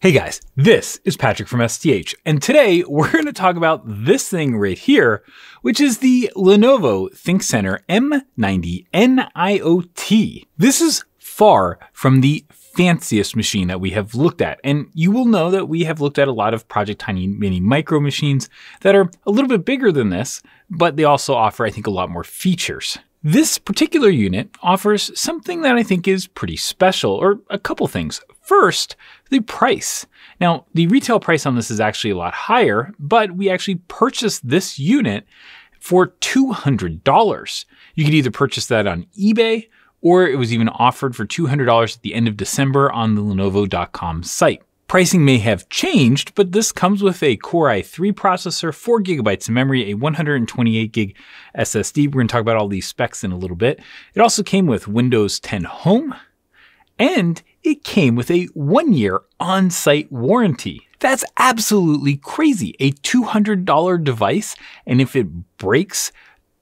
Hey guys, this is Patrick from STH, and today we're going to talk about this thing right here, which is the Lenovo ThinkCentre M90N IoT. This is far from the fanciest machine that we have looked at, and you will know that we have looked at a lot of Project Tiny Mini Micro machines that are a little bit bigger than this, but they also offer, I think, a lot more features. This particular unit offers something that I think is pretty special, or a couple things. First, the price. Now, the retail price on this is actually a lot higher, but we actually purchased this unit for $200. You could either purchase that on eBay or it was even offered for $200 at the end of December on the Lenovo.com site. Pricing may have changed, but this comes with a Core i3 processor, 4 gigabytes of memory, a 128 gig SSD. We're going to talk about all these specs in a little bit. It also came with Windows 10 Home, and it came with a one year on site warranty. That's absolutely crazy. A $200 device, and if it breaks,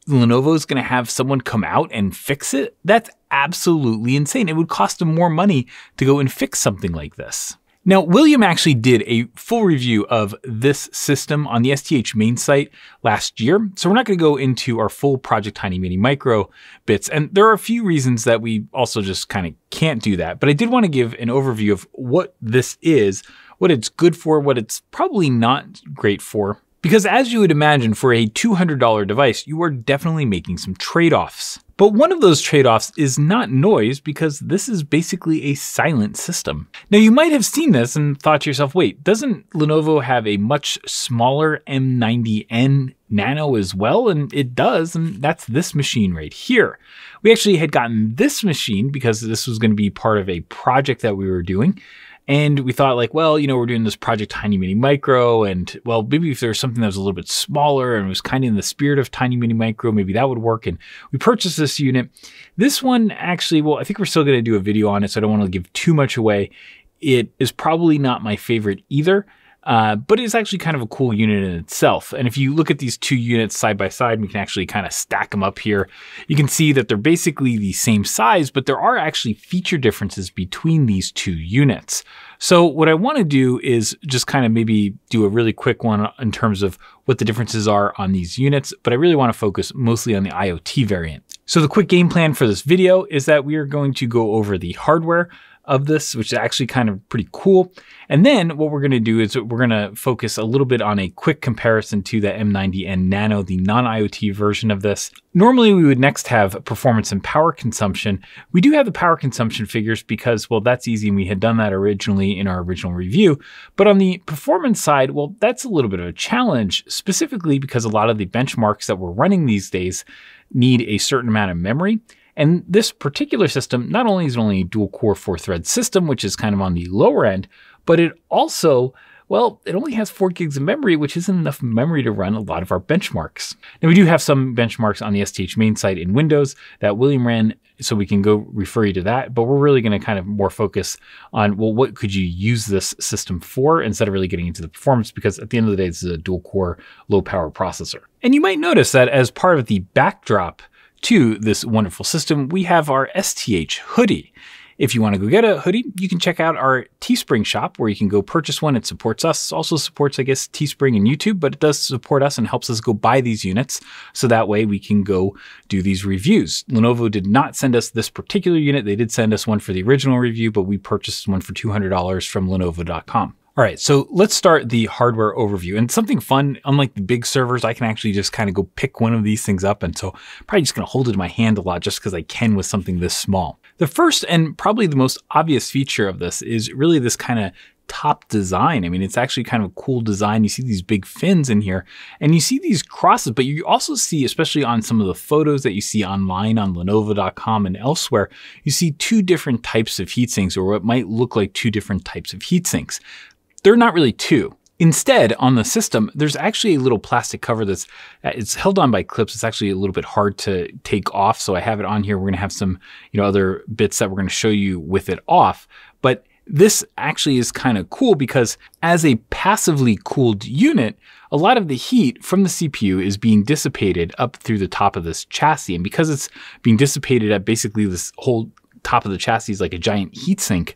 Lenovo's going to have someone come out and fix it? That's absolutely insane. It would cost them more money to go and fix something like this. Now, William actually did a full review of this system on the STH main site last year, so we're not going to go into our full Project Tiny Mini Micro bits, and there are a few reasons that we also just kind of can't do that, but I did want to give an overview of what this is, what it's good for, what it's probably not great for, because as you would imagine for a $200 device, you are definitely making some trade-offs. But one of those trade-offs is not noise because this is basically a silent system. Now you might have seen this and thought to yourself, wait, doesn't Lenovo have a much smaller M90N Nano as well? And it does, and that's this machine right here. We actually had gotten this machine because this was gonna be part of a project that we were doing. And we thought like, well, you know, we're doing this project Tiny Mini Micro and well, maybe if there was something that was a little bit smaller and was kind of in the spirit of Tiny Mini Micro, maybe that would work. And we purchased this unit. This one actually, well, I think we're still going to do a video on it. So I don't want to give too much away. It is probably not my favorite either. Uh, but it's actually kind of a cool unit in itself. And if you look at these two units side by side, we can actually kind of stack them up here. You can see that they're basically the same size, but there are actually feature differences between these two units. So what I want to do is just kind of maybe do a really quick one in terms of what the differences are on these units, but I really want to focus mostly on the IoT variant. So the quick game plan for this video is that we are going to go over the hardware, of this, which is actually kind of pretty cool. And then what we're going to do is we're going to focus a little bit on a quick comparison to the M90N Nano, the non-IoT version of this. Normally we would next have performance and power consumption. We do have the power consumption figures because, well, that's easy and we had done that originally in our original review. But on the performance side, well, that's a little bit of a challenge, specifically because a lot of the benchmarks that we're running these days need a certain amount of memory. And this particular system not only is only a dual core four thread system, which is kind of on the lower end, but it also, well, it only has four gigs of memory, which isn't enough memory to run a lot of our benchmarks. Now we do have some benchmarks on the STH main site in Windows that William ran, so we can go refer you to that, but we're really gonna kind of more focus on, well, what could you use this system for instead of really getting into the performance, because at the end of the day, this is a dual core low power processor. And you might notice that as part of the backdrop to this wonderful system, we have our STH hoodie. If you want to go get a hoodie, you can check out our Teespring shop where you can go purchase one. It supports us, also supports, I guess, Teespring and YouTube, but it does support us and helps us go buy these units. So that way we can go do these reviews. Lenovo did not send us this particular unit. They did send us one for the original review, but we purchased one for $200 from lenovo.com. All right, so let's start the hardware overview. And something fun, unlike the big servers, I can actually just kind of go pick one of these things up. And so I'm probably just gonna hold it in my hand a lot just because I can with something this small. The first and probably the most obvious feature of this is really this kind of top design. I mean, it's actually kind of a cool design. You see these big fins in here and you see these crosses, but you also see, especially on some of the photos that you see online on Lenovo.com and elsewhere, you see two different types of heat sinks or what might look like two different types of heat sinks. They're not really two. Instead, on the system, there's actually a little plastic cover that's uh, it's held on by clips. It's actually a little bit hard to take off. So I have it on here. We're gonna have some, you know, other bits that we're gonna show you with it off. But this actually is kind of cool because as a passively cooled unit, a lot of the heat from the CPU is being dissipated up through the top of this chassis. And because it's being dissipated at basically this whole top of the chassis is like a giant heatsink,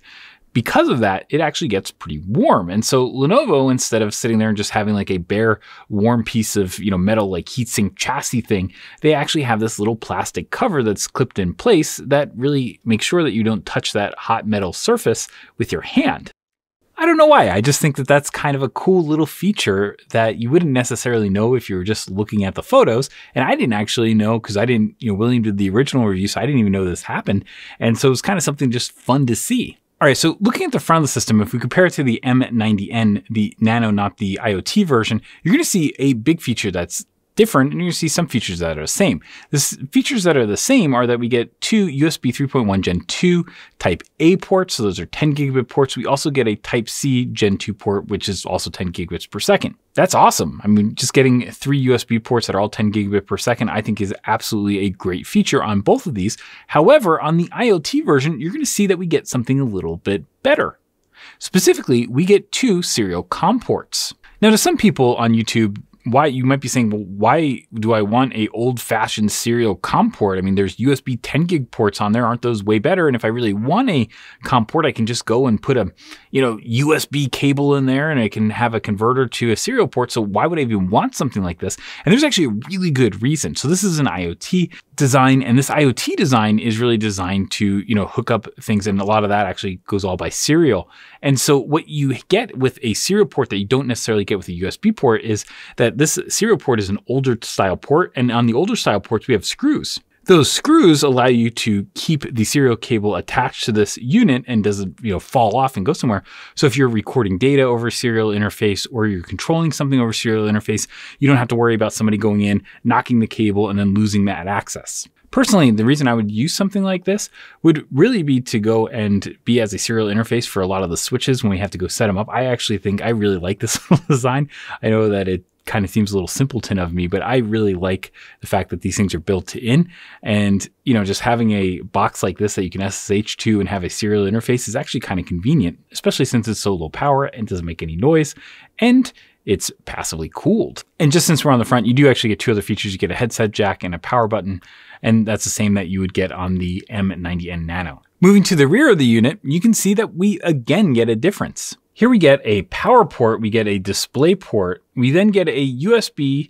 because of that, it actually gets pretty warm. And so Lenovo, instead of sitting there and just having like a bare warm piece of, you know, metal like heatsink chassis thing, they actually have this little plastic cover that's clipped in place that really makes sure that you don't touch that hot metal surface with your hand. I don't know why. I just think that that's kind of a cool little feature that you wouldn't necessarily know if you were just looking at the photos. And I didn't actually know because I didn't, you know, William did the original review, so I didn't even know this happened. And so it was kind of something just fun to see. All right, so looking at the front of the system, if we compare it to the M90N, the Nano, not the IoT version, you're going to see a big feature that's different and you see some features that are the same. The features that are the same are that we get two USB 3.1 Gen 2 Type A ports, so those are 10 gigabit ports. We also get a Type C Gen 2 port, which is also 10 gigabits per second. That's awesome. I mean, just getting three USB ports that are all 10 gigabit per second, I think is absolutely a great feature on both of these. However, on the IoT version, you're going to see that we get something a little bit better. Specifically, we get two serial COM ports. Now, to some people on YouTube, why you might be saying, well, why do I want a old fashioned serial COM port? I mean, there's USB 10 gig ports on there. Aren't those way better? And if I really want a COM port, I can just go and put a, you know, USB cable in there and I can have a converter to a serial port. So why would I even want something like this? And there's actually a really good reason. So this is an IoT design and this IoT design is really designed to, you know, hook up things. And a lot of that actually goes all by serial. And so what you get with a serial port that you don't necessarily get with a USB port is that this serial port is an older style port. And on the older style ports, we have screws. Those screws allow you to keep the serial cable attached to this unit and doesn't you know fall off and go somewhere. So if you're recording data over serial interface or you're controlling something over serial interface, you don't have to worry about somebody going in, knocking the cable, and then losing that access. Personally, the reason I would use something like this would really be to go and be as a serial interface for a lot of the switches when we have to go set them up. I actually think I really like this design. I know that it kind of seems a little simpleton of me, but I really like the fact that these things are built in. And, you know, just having a box like this that you can SSH to and have a serial interface is actually kind of convenient, especially since it's so low power and doesn't make any noise. And it's passively cooled. And just since we're on the front, you do actually get two other features. You get a headset jack and a power button. And that's the same that you would get on the M90N Nano. Moving to the rear of the unit, you can see that we again get a difference. Here we get a power port, we get a display port, we then get a USB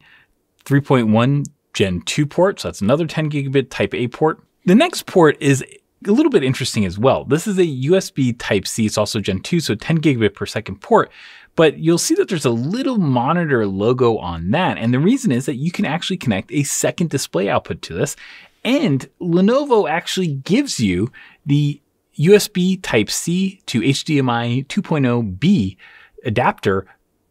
3.1 Gen 2 port, so that's another 10 gigabit Type A port. The next port is a little bit interesting as well. This is a USB Type C, it's also Gen 2, so 10 gigabit per second port, but you'll see that there's a little monitor logo on that. And the reason is that you can actually connect a second display output to this. And Lenovo actually gives you the USB Type C to HDMI 2.0B adapter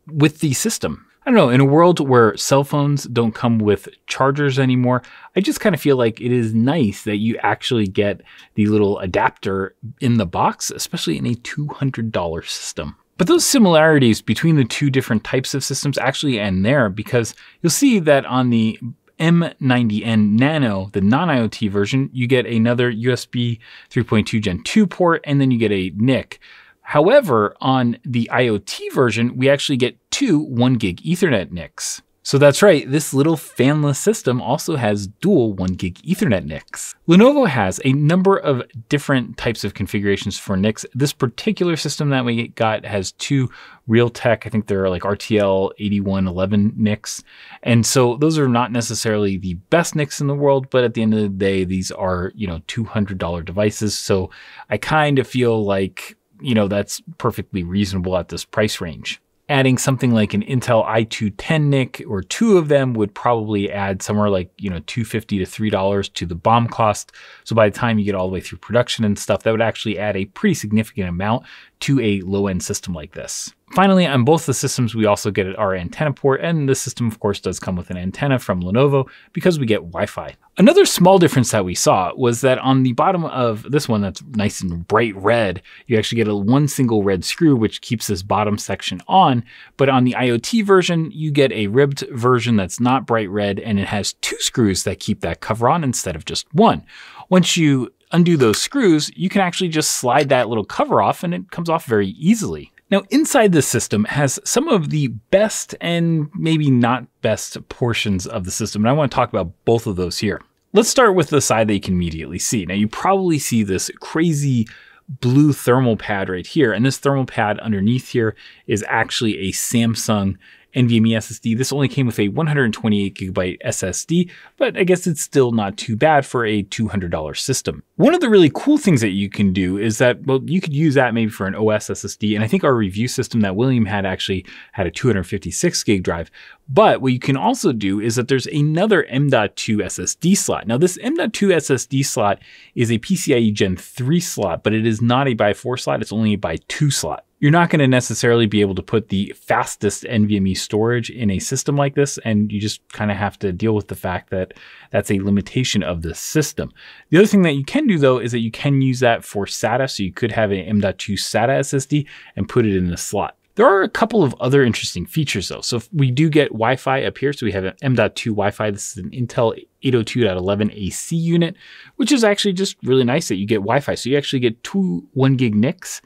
with the system. I don't know, in a world where cell phones don't come with chargers anymore, I just kind of feel like it is nice that you actually get the little adapter in the box, especially in a $200 system. But those similarities between the two different types of systems actually end there because you'll see that on the M90N Nano, the non-IoT version, you get another USB 3.2 Gen 2 port and then you get a NIC. However, on the IoT version, we actually get two 1 gig Ethernet NICs. So that's right, this little fanless system also has dual 1 gig Ethernet NICs. Lenovo has a number of different types of configurations for NICs. This particular system that we got has two Realtek, I think they're like RTL 8111 NICs. And so those are not necessarily the best NICs in the world, but at the end of the day, these are, you know, $200 devices. So I kind of feel like, you know, that's perfectly reasonable at this price range adding something like an Intel i210 NIC or two of them would probably add somewhere like, you know, 250 to $3 to the BOM cost. So by the time you get all the way through production and stuff, that would actually add a pretty significant amount to a low end system like this. Finally, on both the systems, we also get our antenna port, and the system, of course, does come with an antenna from Lenovo because we get Wi-Fi. Another small difference that we saw was that on the bottom of this one that's nice and bright red, you actually get a one single red screw, which keeps this bottom section on. But on the IoT version, you get a ribbed version that's not bright red, and it has two screws that keep that cover on instead of just one. Once you undo those screws, you can actually just slide that little cover off and it comes off very easily. Now, inside this system has some of the best and maybe not best portions of the system, and I want to talk about both of those here. Let's start with the side that you can immediately see. Now, you probably see this crazy blue thermal pad right here. And this thermal pad underneath here is actually a Samsung NVMe SSD. This only came with a 128 gigabyte SSD, but I guess it's still not too bad for a $200 system. One of the really cool things that you can do is that, well, you could use that maybe for an OS SSD. And I think our review system that William had actually had a 256 gig drive. But what you can also do is that there's another M.2 SSD slot. Now this M.2 SSD slot is a PCIe Gen 3 slot, but it is not a by 4 slot, it's only a by 2 slot. You're not going to necessarily be able to put the fastest NVMe storage in a system like this, and you just kind of have to deal with the fact that that's a limitation of the system. The other thing that you can do though is that you can use that for SATA, so you could have an M.2 SATA SSD and put it in the slot. There are a couple of other interesting features though. So if we do get Wi-Fi up here. So we have an M.2 Wi-Fi. This is an Intel 802.11 AC unit, which is actually just really nice that you get Wi-Fi. So you actually get two one gig NICs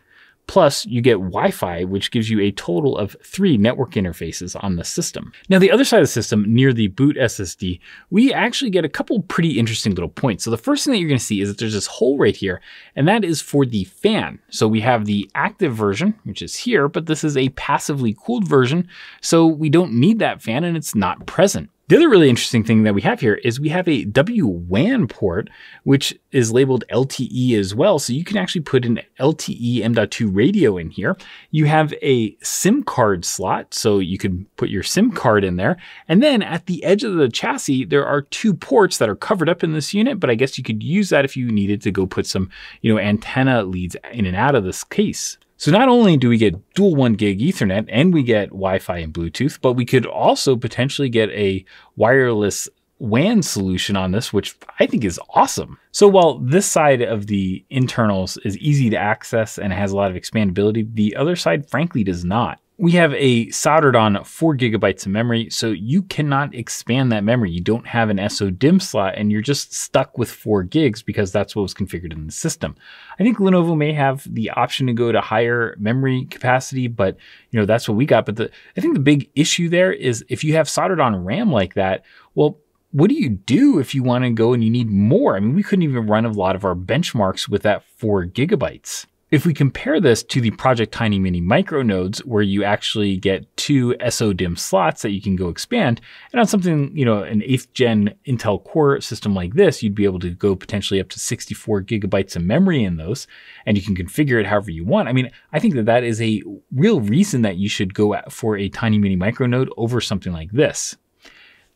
Plus, you get Wi-Fi, which gives you a total of three network interfaces on the system. Now, the other side of the system, near the boot SSD, we actually get a couple pretty interesting little points. So the first thing that you're gonna see is that there's this hole right here, and that is for the fan. So we have the active version, which is here, but this is a passively cooled version, so we don't need that fan and it's not present. The other really interesting thing that we have here is we have a WWAN port, which is labeled LTE as well. So you can actually put an LTE M.2 radio in here. You have a SIM card slot, so you can put your SIM card in there. And then at the edge of the chassis, there are two ports that are covered up in this unit, but I guess you could use that if you needed to go put some, you know, antenna leads in and out of this case. So not only do we get dual 1 gig Ethernet and we get Wi-Fi and Bluetooth, but we could also potentially get a wireless WAN solution on this, which I think is awesome. So while this side of the internals is easy to access and has a lot of expandability, the other side frankly does not. We have a soldered on four gigabytes of memory, so you cannot expand that memory. You don't have an SO-DIMM slot and you're just stuck with four gigs because that's what was configured in the system. I think Lenovo may have the option to go to higher memory capacity, but you know, that's what we got. But the, I think the big issue there is if you have soldered on RAM like that, well, what do you do if you want to go and you need more? I mean, we couldn't even run a lot of our benchmarks with that four gigabytes. If we compare this to the Project Tiny Mini micro nodes, where you actually get two SO-DIMM slots that you can go expand, and on something, you know, an 8th gen Intel Core system like this, you'd be able to go potentially up to 64 gigabytes of memory in those, and you can configure it however you want. I mean, I think that that is a real reason that you should go for a Tiny Mini micro node over something like this.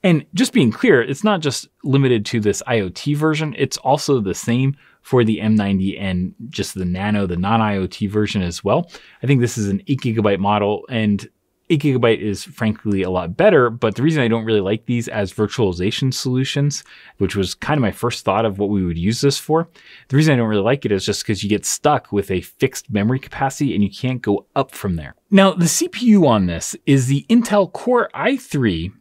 And just being clear, it's not just limited to this IoT version, it's also the same for the M90N just the Nano, the non-IoT version as well. I think this is an 8 gigabyte model and 8 gigabyte is frankly a lot better, but the reason I don't really like these as virtualization solutions, which was kind of my first thought of what we would use this for, the reason I don't really like it is just because you get stuck with a fixed memory capacity and you can't go up from there. Now, the CPU on this is the Intel Core i3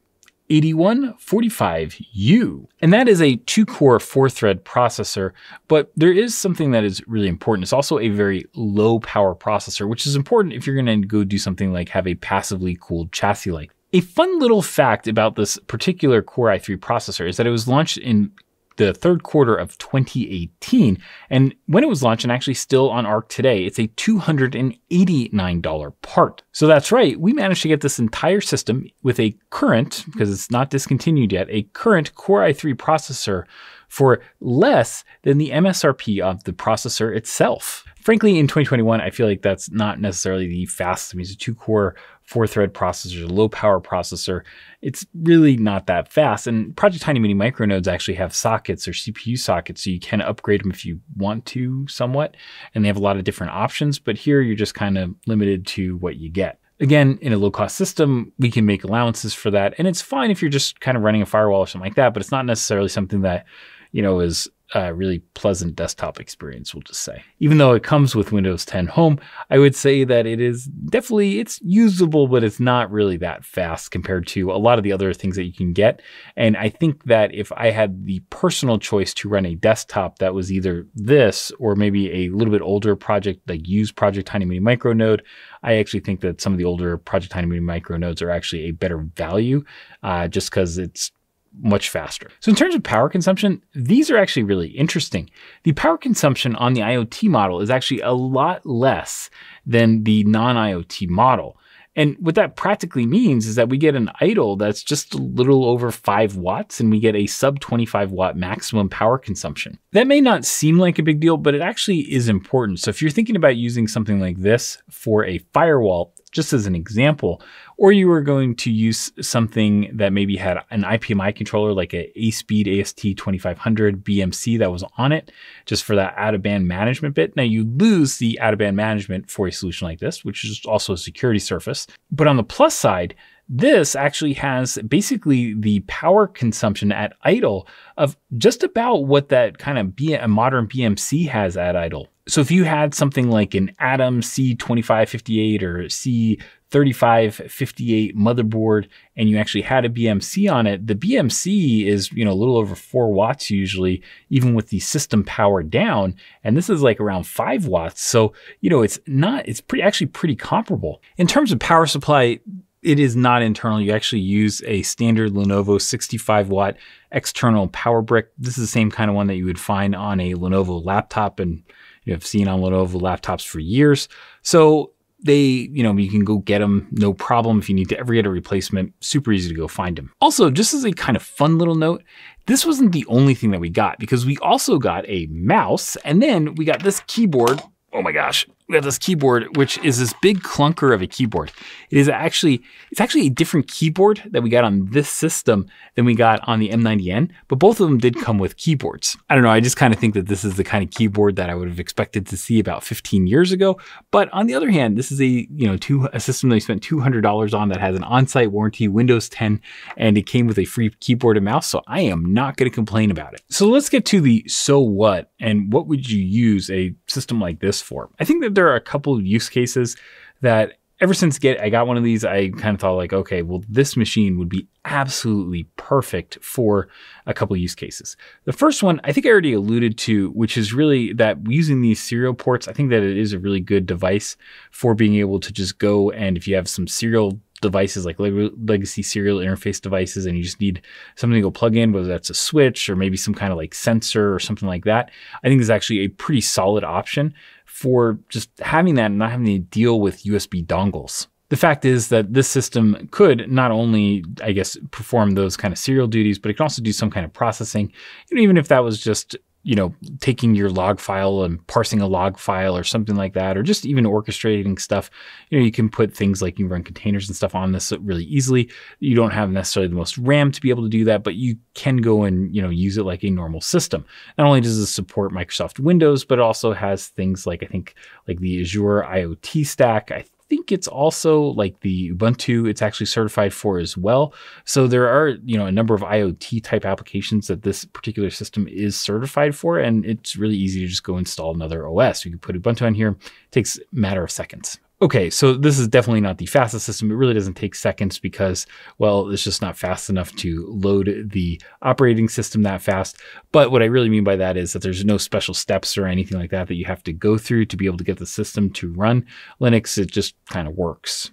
8145U. And that is a two core, four thread processor, but there is something that is really important. It's also a very low power processor, which is important if you're going to go do something like have a passively cooled chassis like. A fun little fact about this particular Core i3 processor is that it was launched in the third quarter of 2018. And when it was launched and actually still on ARK today, it's a $289 part. So that's right, we managed to get this entire system with a current, because it's not discontinued yet, a current Core i3 processor for less than the MSRP of the processor itself. Frankly, in 2021, I feel like that's not necessarily the fastest. I mean, it's a two core four thread processor, low power processor. It's really not that fast. And Project Tiny Mini micronodes actually have sockets or CPU sockets, so you can upgrade them if you want to somewhat. And they have a lot of different options, but here you're just kind of limited to what you get. Again, in a low cost system, we can make allowances for that. And it's fine if you're just kind of running a firewall or something like that, but it's not necessarily something that, you know, is a really pleasant desktop experience, we'll just say. Even though it comes with Windows 10 Home, I would say that it is definitely, it's usable, but it's not really that fast compared to a lot of the other things that you can get. And I think that if I had the personal choice to run a desktop that was either this or maybe a little bit older project, like use Project Tiny Mini Micro Node, I actually think that some of the older Project Tiny Mini Micro nodes are actually a better value uh, just because it's much faster. So in terms of power consumption, these are actually really interesting. The power consumption on the IoT model is actually a lot less than the non-IoT model. And what that practically means is that we get an idle that's just a little over 5 watts and we get a sub 25 watt maximum power consumption. That may not seem like a big deal, but it actually is important. So if you're thinking about using something like this for a firewall, just as an example, or you were going to use something that maybe had an IPMI controller like a ASPEED AST 2500 BMC that was on it, just for that out of band management bit. Now you lose the out of band management for a solution like this, which is also a security surface. But on the plus side, this actually has basically the power consumption at idle of just about what that kind of a modern BMC has at idle. So if you had something like an Atom C2558 or C3558 motherboard and you actually had a BMC on it, the BMC is, you know, a little over 4 watts usually even with the system power down, and this is like around 5 watts. So, you know, it's not it's pretty actually pretty comparable. In terms of power supply, it is not internal. You actually use a standard Lenovo 65 watt external power brick. This is the same kind of one that you would find on a Lenovo laptop and you have seen on Lenovo laptops for years. So they, you know, you can go get them, no problem. If you need to ever get a replacement, super easy to go find them. Also, just as a kind of fun little note, this wasn't the only thing that we got because we also got a mouse and then we got this keyboard. Oh my gosh, we have this keyboard, which is this big clunker of a keyboard. It is actually, it's actually a different keyboard that we got on this system than we got on the M90N, but both of them did come with keyboards. I don't know, I just kind of think that this is the kind of keyboard that I would have expected to see about 15 years ago. But on the other hand, this is a, you know, two, a system that we spent $200 on that has an on-site warranty, Windows 10, and it came with a free keyboard and mouse, so I am not gonna complain about it. So let's get to the so what, and what would you use a system like this for? I think that there are a couple of use cases that ever since get I got one of these, I kind of thought like, okay, well, this machine would be absolutely perfect for a couple of use cases. The first one, I think I already alluded to, which is really that using these serial ports, I think that it is a really good device for being able to just go and if you have some serial devices like legacy serial interface devices and you just need something to go plug in whether that's a switch or maybe some kind of like sensor or something like that i think is actually a pretty solid option for just having that and not having to deal with USB dongles. The fact is that this system could not only, I guess, perform those kind of serial duties, but it can also do some kind of processing. Even if that was just you know, taking your log file and parsing a log file or something like that, or just even orchestrating stuff. You know, you can put things like you run containers and stuff on this really easily. You don't have necessarily the most RAM to be able to do that, but you can go and, you know, use it like a normal system. Not only does it support Microsoft Windows, but it also has things like, I think, like the Azure IoT stack. I think it's also like the Ubuntu it's actually certified for as well. So there are, you know, a number of IoT type applications that this particular system is certified for and it's really easy to just go install another OS. You can put Ubuntu on here. It takes a matter of seconds. Okay, so this is definitely not the fastest system. It really doesn't take seconds because, well, it's just not fast enough to load the operating system that fast. But what I really mean by that is that there's no special steps or anything like that that you have to go through to be able to get the system to run Linux. It just kind of works.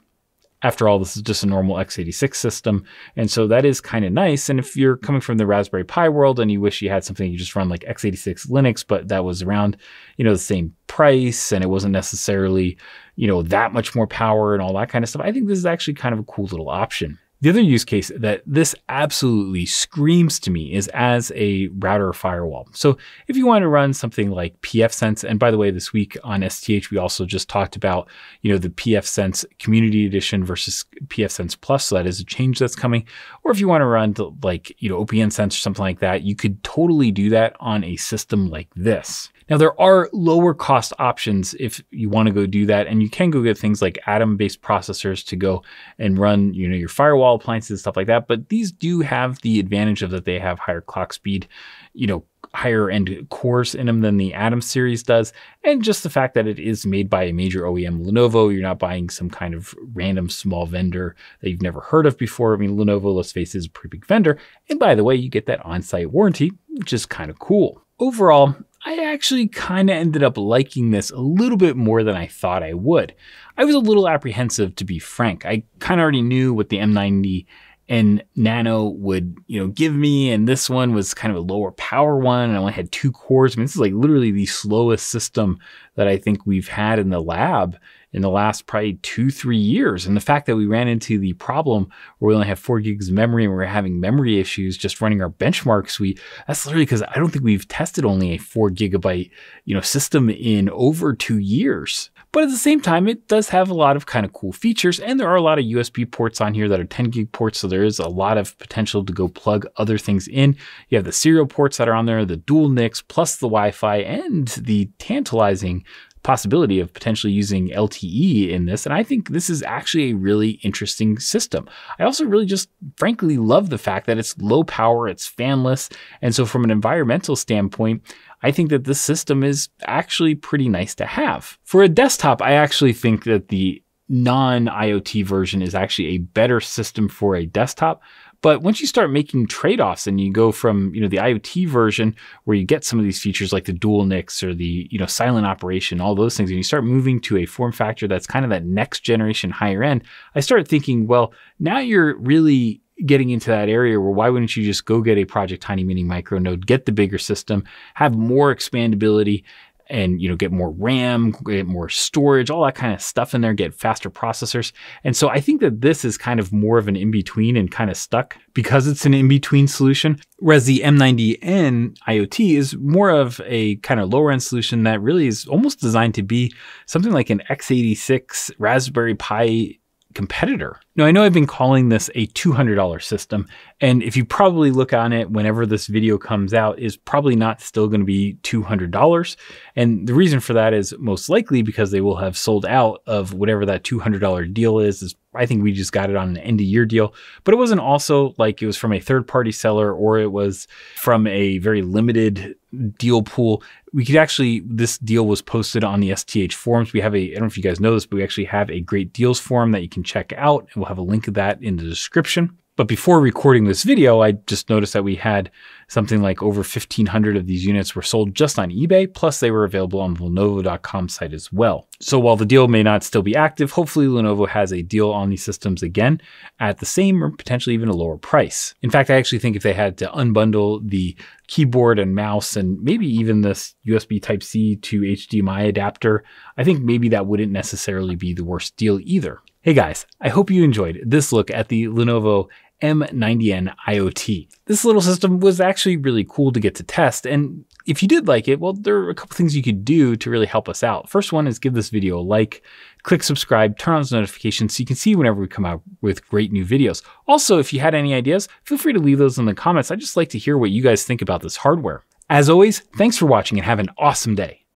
After all, this is just a normal x86 system. And so that is kind of nice. And if you're coming from the Raspberry Pi world and you wish you had something you just run like x86 Linux, but that was around, you know, the same price and it wasn't necessarily, you know, that much more power and all that kind of stuff, I think this is actually kind of a cool little option. The other use case that this absolutely screams to me is as a router firewall. So if you want to run something like pfSense, and by the way, this week on STH, we also just talked about, you know, the pfSense Community Edition versus pfSense Plus. So that is a change that's coming. Or if you want to run like, you know, OPNsense or something like that, you could totally do that on a system like this. Now, there are lower cost options if you want to go do that, and you can go get things like Atom based processors to go and run you know, your firewall appliances and stuff like that. But these do have the advantage of that they have higher clock speed, you know, higher end cores in them than the Atom series does. And just the fact that it is made by a major OEM, Lenovo, you're not buying some kind of random small vendor that you've never heard of before. I mean, Lenovo, let's face it, is a pretty big vendor. And by the way, you get that on site warranty, which is kind of cool. Overall, I actually kind of ended up liking this a little bit more than I thought I would. I was a little apprehensive to be frank. I kind of already knew what the M90 and Nano would, you know, give me, and this one was kind of a lower power one, and I only had two cores. I mean, this is like literally the slowest system that I think we've had in the lab in the last probably two, three years. And the fact that we ran into the problem where we only have four gigs of memory and we're having memory issues just running our benchmark suite, that's literally because I don't think we've tested only a four gigabyte, you know, system in over two years. But at the same time, it does have a lot of kind of cool features, and there are a lot of USB ports on here that are 10 gig ports, so there is a lot of potential to go plug other things in. You have the serial ports that are on there, the dual NICs, plus the Wi-Fi, and the tantalizing possibility of potentially using LTE in this. And I think this is actually a really interesting system. I also really just frankly love the fact that it's low power, it's fanless. And so from an environmental standpoint, I think that this system is actually pretty nice to have. For a desktop, I actually think that the non IoT version is actually a better system for a desktop but once you start making trade-offs and you go from, you know, the IoT version where you get some of these features like the dual NICs or the, you know, silent operation, all those things, and you start moving to a form factor that's kind of that next generation higher end, I started thinking, well, now you're really getting into that area where why wouldn't you just go get a Project Tiny Mini Micro node, get the bigger system, have more expandability, and you know get more RAM, get more storage, all that kind of stuff in there, get faster processors. And so I think that this is kind of more of an in-between and kind of stuck because it's an in-between solution. Whereas the M90N IoT is more of a kind of lower end solution that really is almost designed to be something like an x86 Raspberry Pi competitor. Now, I know I've been calling this a $200 system, and if you probably look on it whenever this video comes out, is probably not still going to be $200. And the reason for that is most likely because they will have sold out of whatever that $200 deal is, is I think we just got it on an end of year deal, but it wasn't also like it was from a third party seller or it was from a very limited deal pool. We could actually, this deal was posted on the STH forums. We have a, I don't know if you guys know this, but we actually have a great deals forum that you can check out. And we'll have a link of that in the description. But before recording this video, I just noticed that we had something like over 1,500 of these units were sold just on eBay, plus they were available on the Lenovo.com site as well. So while the deal may not still be active, hopefully Lenovo has a deal on these systems again at the same or potentially even a lower price. In fact, I actually think if they had to unbundle the keyboard and mouse and maybe even this USB Type-C to HDMI adapter, I think maybe that wouldn't necessarily be the worst deal either. Hey guys, I hope you enjoyed this look at the Lenovo M90N IoT. This little system was actually really cool to get to test, and if you did like it, well, there are a couple things you could do to really help us out. First one is give this video a like, click subscribe, turn on those notifications so you can see whenever we come out with great new videos. Also, if you had any ideas, feel free to leave those in the comments. I'd just like to hear what you guys think about this hardware. As always, thanks for watching and have an awesome day.